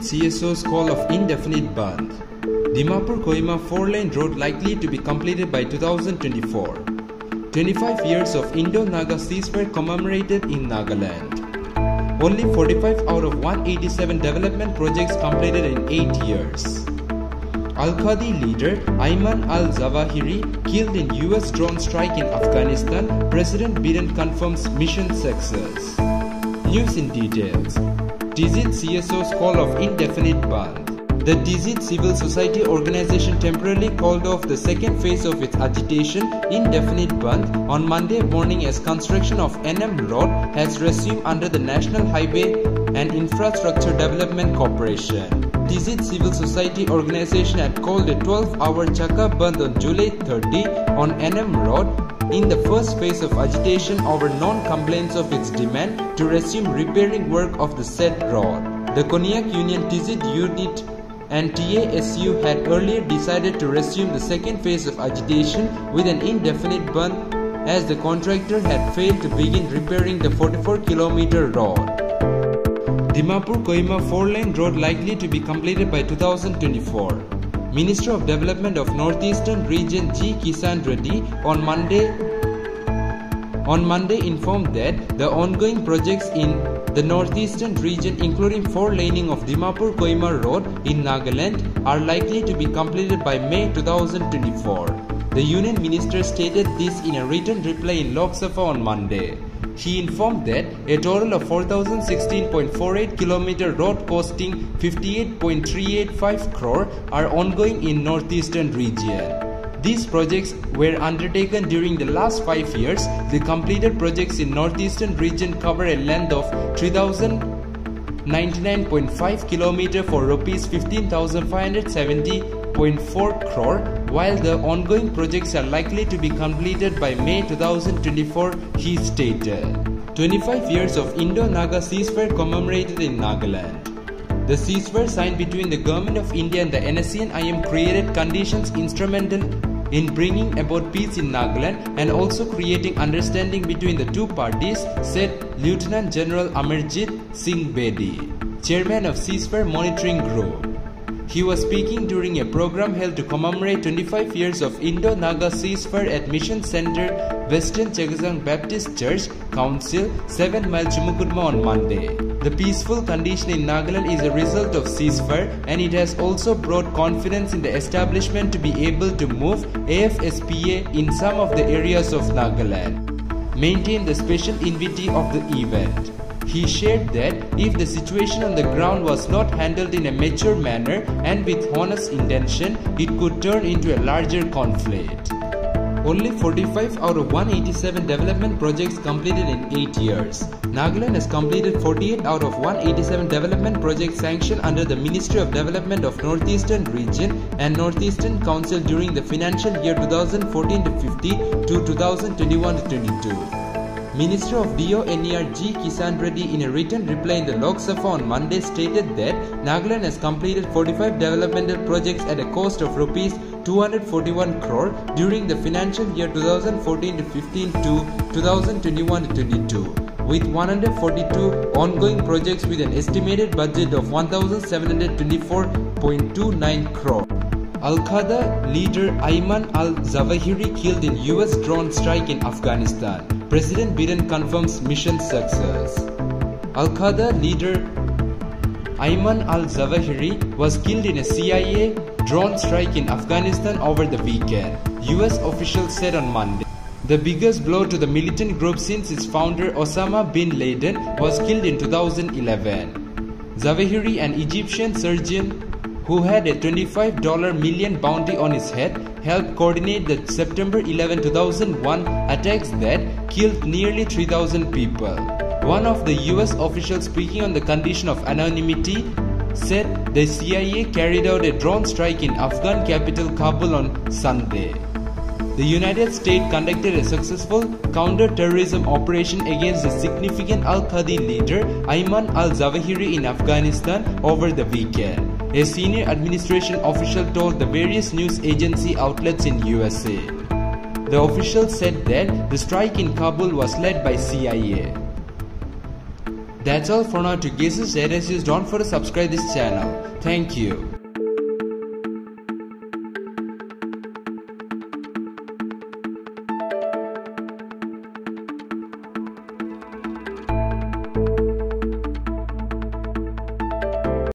CSO's call of indefinite Bandh. Dimapur Kohima 4 lane road likely to be completed by 2024. 25 years of Indo Naga ceasefire commemorated in Nagaland. Only 45 out of 187 development projects completed in 8 years. Al Qaeda leader Ayman al Zawahiri killed in US drone strike in Afghanistan, President Biden confirms mission success. News in details. Tizit CSO's call of indefinite ban. The Tizit Civil Society organization temporarily called off the second phase of its agitation, indefinite ban, on Monday morning as construction of NM Road has resumed under the National Highway and Infrastructure Development Corporation. Tizit Civil Society organization had called a 12-hour Chakka Bandh on July 30 on NM Road in the first phase of agitation over non-compliance of its demand to resume repairing work of the said road. The Konyak Union Tizit unit and TASU had earlier decided to resume the second phase of agitation with an indefinite ban as the contractor had failed to begin repairing the 44 kilometer road. Dimapur Kohima 4 lane road likely to be completed by 2024. Minister of Development of Northeastern Region G. Kishan Reddy on Monday on Monday informed that the ongoing projects in the northeastern region including four laning of Dimapur Kohima Road in Nagaland are likely to be completed by May 2024. The Union Minister stated this in a written reply in Lok Sabha on Monday. He informed that a total of 4016.48 km road costing 58.385 crore are ongoing in northeastern region. These projects were undertaken during the last 5 years. The completed projects in northeastern region cover a length of 3099.5 km for rupees 15570.4 crore while the ongoing projects are likely to be completed by May 2024, he stated. 25 years of Indo-Naga ceasefire commemorated in Nagaland. The ceasefire signed between the Government of India and the NSCN-IM created conditions instrumental in bringing about peace in Nagaland and also creating understanding between the two parties, said Lieutenant General Amarjit Singh Bedi, chairman of Ceasefire Monitoring Group. He was speaking during a program held to commemorate 25 years of Indo-Naga ceasefire at Mission Center, Western Chakhesang Baptist Church, Council, 7 Mile Chumoukedima on Monday. The peaceful condition in Nagaland is a result of ceasefire and it has also brought confidence in the establishment to be able to move AFSPA in some of the areas of Nagaland. Maintain the special invitee of the event. He shared that if the situation on the ground was not handled in a mature manner and with honest intention, it could turn into a larger conflict. Only 45 out of 187 development projects completed in 8 years. Nagaland has completed 48 out of 187 development projects sanctioned under the Ministry of Development of Northeastern Region and Northeastern Council during the financial year 2014-15 to 2021-22. Minister of DONER G. Kishan Reddy in a written reply in the Lok Sabha on Monday stated that Nagaland has completed 45 developmental projects at a cost of rupees 241 crore during the financial year 2014-15 to 2021-22 with 142 ongoing projects with an estimated budget of 1724.29 crore. Al-Qaeda leader Ayman al-Zawahiri killed in US drone strike in Afghanistan. President Biden confirms mission success. Al Qaeda leader Ayman al Zawahiri was killed in a CIA drone strike in Afghanistan over the weekend, US officials said on Monday. The biggest blow to the militant group since its founder Osama bin Laden was killed in 2011. Zawahiri, an Egyptian surgeon who had a $25 million bounty on his head, helped coordinate the September 11, 2001 attacks that killed nearly 3,000 people. One of the US officials speaking on the condition of anonymity said the CIA carried out a drone strike in Afghan capital Kabul on Sunday. The United States conducted a successful counter-terrorism operation against the significant Al-Qaeda leader Ayman al-Zawahiri in Afghanistan over the weekend. A senior administration official told the various news agency outlets in USA. The official said that the strike in Kabul was led by CIA. That's all for now. To get us latest news, don't forget to subscribe this channel. Thank you.